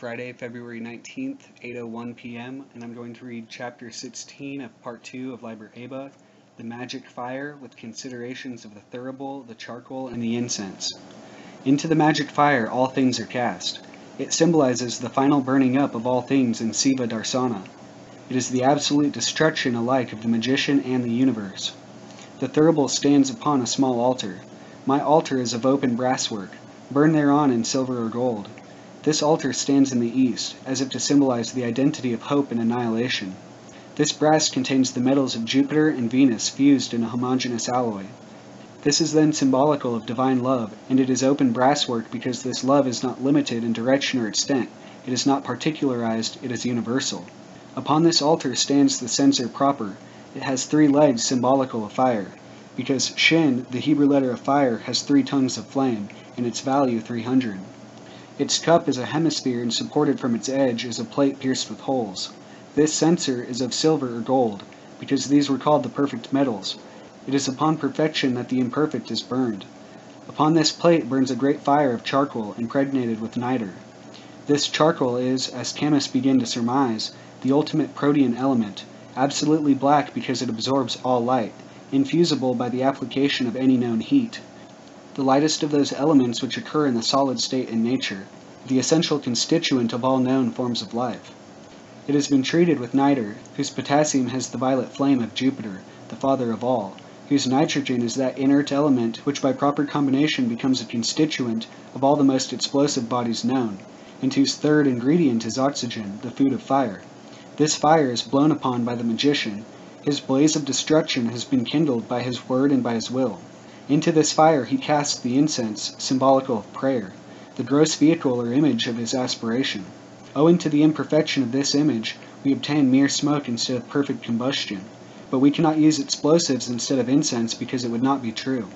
Friday, February 19th, 8.01 p.m., and I'm going to read Chapter 16 of Part 2 of Liber Aba, The Magick Fire, with considerations of the thurible, the charcoal, and the incense. Into the magick fire all things are cast. It symbolizes the final burning up of all things in Siva Darsana. It is the absolute destruction alike of the magician and the universe. The thurible stands upon a small altar. My altar is of open brasswork. Burn thereon in silver or gold. This altar stands in the east, as if to symbolize the identity of hope and annihilation. This brass contains the metals of Jupiter and Venus fused in a homogeneous alloy. This is then symbolical of divine love, and it is open brasswork because this love is not limited in direction or extent, it is not particularized, it is universal. Upon this altar stands the censer proper. It has three legs symbolical of fire, because Shin, the Hebrew letter of fire, has three tongues of flame, and its value 300. Its cup is a hemisphere and supported from its edge is a plate pierced with holes. This censer is of silver or gold, because these were called the perfect metals. It is upon perfection that the imperfect is burned. Upon this plate burns a great fire of charcoal impregnated with niter. This charcoal is, as chemists begin to surmise, the ultimate protean element, absolutely black because it absorbs all light, infusible by the application of any known heat the lightest of those elements which occur in the solid state in nature, the essential constituent of all known forms of life. It has been treated with niter, whose potassium has the violet flame of Jupiter, the father of all, whose nitrogen is that inert element which by proper combination becomes a constituent of all the most explosive bodies known, and whose third ingredient is oxygen, the food of fire. This fire is blown upon by the magician. His blaze of destruction has been kindled by his word and by his will. Into this fire he casts the incense, symbolical of prayer, the gross vehicle or image of his aspiration. Owing to the imperfection of this image, we obtain mere smoke instead of perfect combustion. But we cannot use explosives instead of incense because it would not be true.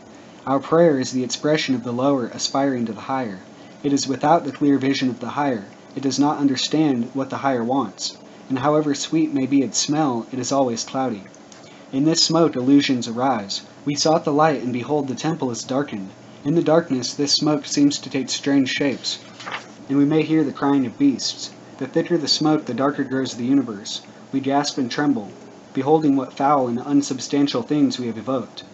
Our prayer is the expression of the lower aspiring to the higher. It is without the clear vision of the higher. It does not understand what the higher wants. And however sweet may be its smell, it is always cloudy. In this smoke illusions arise. We sought the light, and behold, the temple is darkened. In the darkness, this smoke seems to take strange shapes, and we may hear the crying of beasts. The thicker the smoke, the darker grows the universe. We gasp and tremble, beholding what foul and unsubstantial things we have evoked.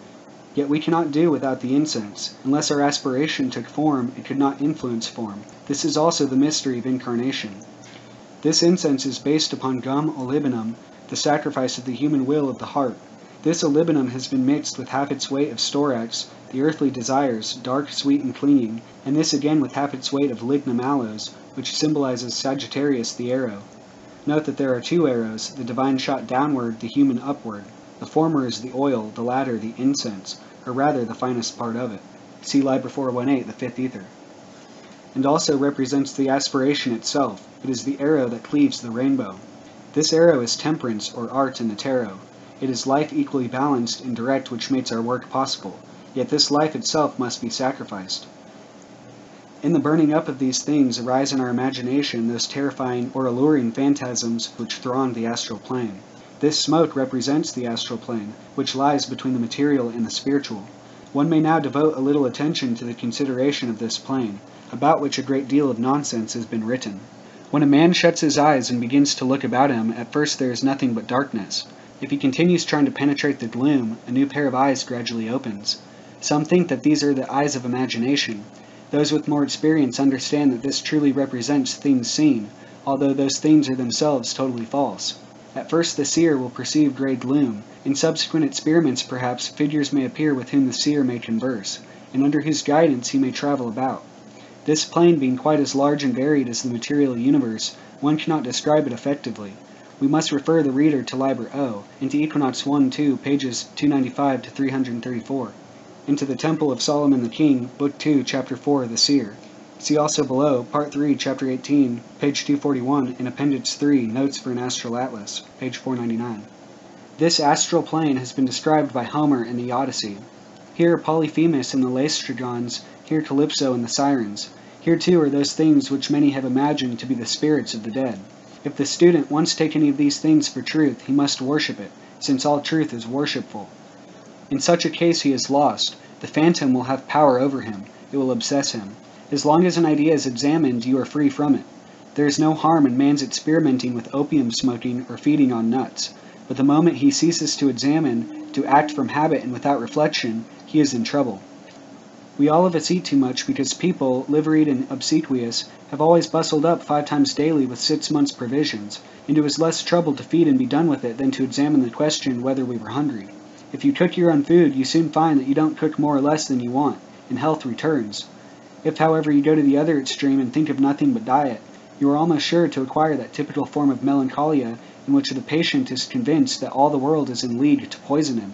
Yet we cannot do without the incense. Unless our aspiration took form, it could not influence form. This is also the mystery of incarnation. This incense is based upon gum olibanum, the sacrifice of the human will of the heart. This olibanum has been mixed with half its weight of storax, the earthly desires, dark, sweet, and clinging, and this again with half its weight of lignum aloes, which symbolizes Sagittarius the arrow. Note that there are two arrows, the divine shot downward, the human upward. The former is the oil, the latter the incense, or rather the finest part of it. See Liber 418, the fifth Aethyr. And also represents the aspiration itself. It is the arrow that cleaves the rainbow. This arrow is temperance, or art in the tarot. It is life equally balanced and direct which makes our work possible, yet this life itself must be sacrificed. In the burning up of these things arise in our imagination those terrifying or alluring phantasms which throng the astral plane. This smoke represents the astral plane, which lies between the material and the spiritual. One may now devote a little attention to the consideration of this plane, about which a great deal of nonsense has been written. When a man shuts his eyes and begins to look about him, at first there is nothing but darkness. If he continues trying to penetrate the gloom, a new pair of eyes gradually opens. Some think that these are the eyes of imagination. Those with more experience understand that this truly represents things seen, although those things are themselves totally false. At first the seer will perceive grey gloom. In subsequent experiments, perhaps, figures may appear with whom the seer may converse, and under whose guidance he may travel about. This plane being quite as large and varied as the material universe, one cannot describe it effectively we must refer the reader to Liber O, into Equinox 1 2, pages 295 to 334, into the Temple of Solomon the King, Book 2, Chapter 4, The Seer. See also below, Part 3, Chapter 18, page 241, and Appendix 3, Notes for an Astral Atlas, page 499. This astral plane has been described by Homer in the Odyssey. Here Polyphemus and the Laestrygons, here Calypso and the Sirens. Here too are those things which many have imagined to be the spirits of the dead. If the student once take any of these things for truth, he must worship it, since all truth is worshipful. In such a case he is lost. The phantom will have power over him. It will obsess him. As long as an idea is examined, you are free from it. There is no harm in man's experimenting with opium smoking or feeding on nuts, but the moment he ceases to examine, to act from habit and without reflection, he is in trouble. We all of us eat too much because people, liveried and obsequious, have always bustled up five times daily with six months' provisions, and it was less trouble to feed and be done with it than to examine the question whether we were hungry. If you cook your own food, you soon find that you don't cook more or less than you want, and health returns. If, however, you go to the other extreme and think of nothing but diet, you are almost sure to acquire that typical form of melancholia in which the patient is convinced that all the world is in league to poison him.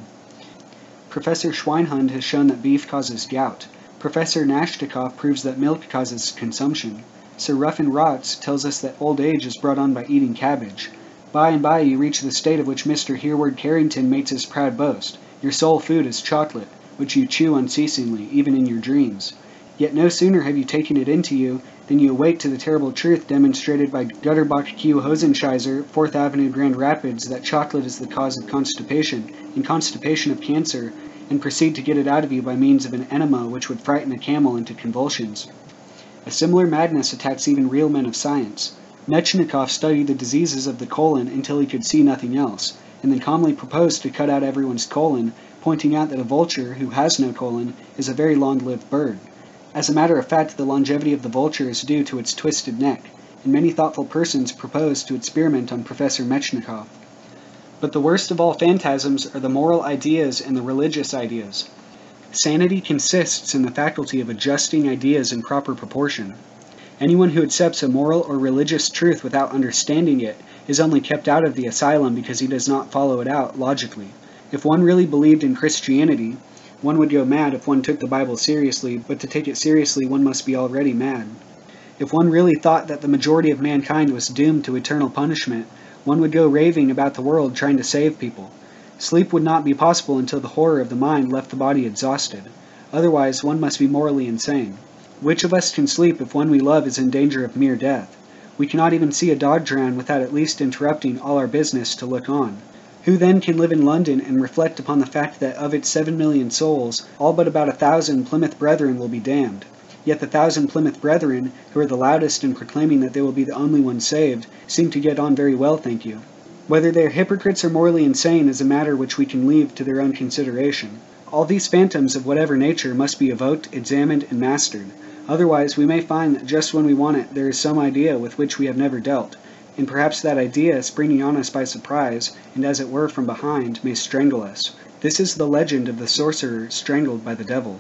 Professor Schweinhund has shown that beef causes gout. Professor Nashnikov proves that milk causes consumption. Sir Ruffin Rots tells us that old age is brought on by eating cabbage. By and by you reach the state of which Mr. Hereward Carrington makes his proud boast. Your sole food is chocolate, which you chew unceasingly, even in your dreams. Yet no sooner have you taken it into you than you awake to the terrible truth demonstrated by Gutterbach Q. Hosenscheiser, 4th Avenue, Grand Rapids, that chocolate is the cause of constipation, and constipation of cancer, and proceed to get it out of you by means of an enema which would frighten a camel into convulsions. A similar madness attacks even real men of science. Metchnikoff studied the diseases of the colon until he could see nothing else, and then calmly proposed to cut out everyone's colon, pointing out that a vulture, who has no colon, is a very long-lived bird. As a matter of fact, the longevity of the vulture is due to its twisted neck, and many thoughtful persons propose to experiment on Professor Metchnikoff. But the worst of all phantasms are the moral ideas and the religious ideas. Sanity consists in the faculty of adjusting ideas in proper proportion. Anyone who accepts a moral or religious truth without understanding it is only kept out of the asylum because he does not follow it out logically. If one really believed in Christianity, one would go mad if one took the Bible seriously, but to take it seriously one must be already mad. If one really thought that the majority of mankind was doomed to eternal punishment, one would go raving about the world trying to save people. Sleep would not be possible until the horror of the mind left the body exhausted. Otherwise, one must be morally insane. Which of us can sleep if one we love is in danger of mere death? We cannot even see a dog drown without at least interrupting all our business to look on. Who then can live in London and reflect upon the fact that of its seven million souls, all but about a thousand Plymouth Brethren will be damned? Yet the thousand Plymouth Brethren, who are the loudest in proclaiming that they will be the only ones saved, seem to get on very well, thank you. Whether they are hypocrites or morally insane is a matter which we can leave to their own consideration. All these phantoms of whatever nature must be evoked, examined, and mastered. Otherwise, we may find that just when we want it, there is some idea with which we have never dealt, and perhaps that idea, springing on us by surprise, and as it were from behind, may strangle us. This is the legend of the sorcerer strangled by the devil.